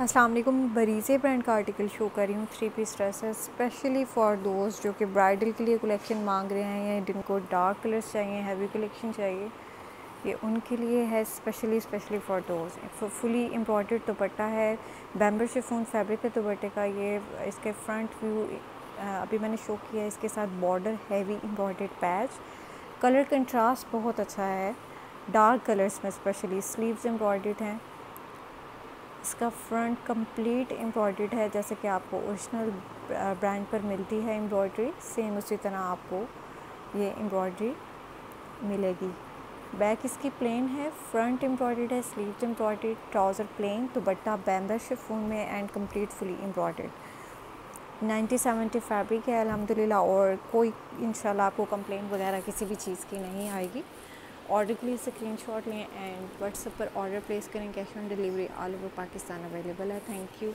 वालेकुम बरीज़े ब्रांड का article show कर रही हूँ three piece dress specially for दोस्त जो कि ब्राइडल के लिए कलेक्शन मांग रहे हैं, या जिनको डार्क कलर्स चाहिए हैवी कलेक्शन चाहिए, ये उनके लिए है स्पेशली स्पेशली फॉर दोस्त फुली एम्ब्रॉयडर्ड दुपट्टा है बैम्बर शिफोन फैब्रिक के दुपट्टे का ये, इसके फ्रंट व्यू अभी मैंने शो किया है, इसके साथ border heavy embroidered patch colour contrast बहुत अच्छा है डार्क कलर्स में स्पेशली स्लीव्स एम्ब्रॉयडर्ड हैं इसका फ्रंट कंप्लीट एम्ब्रॉयड है, जैसे कि आपको ओरिजिनल ब्रांड पर मिलती है एम्ब्रॉयड्री सेम उसी तरह आपको ये एम्ब्रॉयडरी मिलेगी। बैक इसकी प्लेन है फ्रंट एम्ब्रॉयड है स्लीव एम्ब्रॉयड ट्राउज़र प्लेन बट्टा बैम्बर शिफोन में and complete fully embroidered ninety seventy fabric है अलहमदिल्ला और कोई, इंशाल्लाह आपको कंप्लेन वगैरह किसी भी चीज़ की नहीं आएगी। ऑर्डर के लिए स्क्रीन शॉट लें एंड व्हाट्सएप पर ऑर्डर प्लेस करें cash on delivery all over Pakistan available है. Thank you